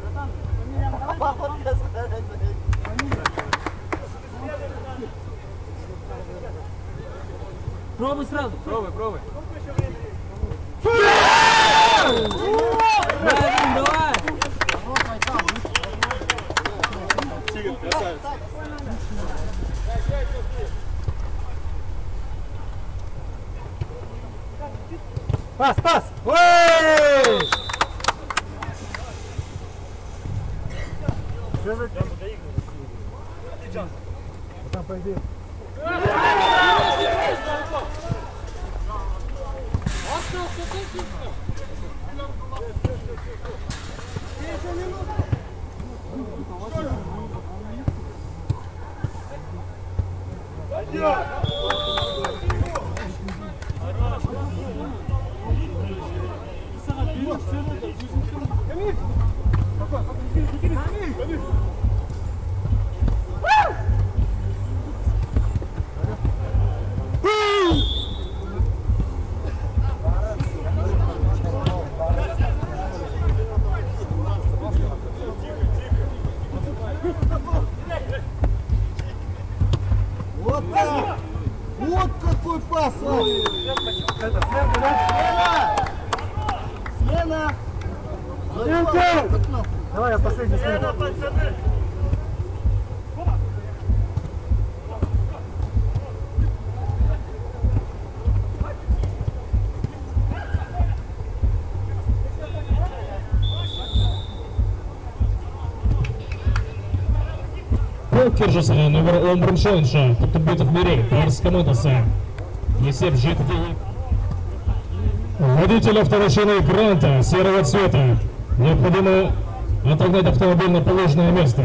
Братан, по мирям давай. Пробуй сразу. Пробуй, пробуй. Давай, давай. Тигр, красавец. Пас, пас! Ой! Что вы? Там пойди. Вот Вот какой пас! Смена! Смена! Смена! Давай, я последний смена. Полкержаса номер 11 Кутубитов Мирей, Тарс командасы. Есеп Житди. Водитель автомашины Гранта серого цвета. Необходимо отогнать автомобиль на положенное место.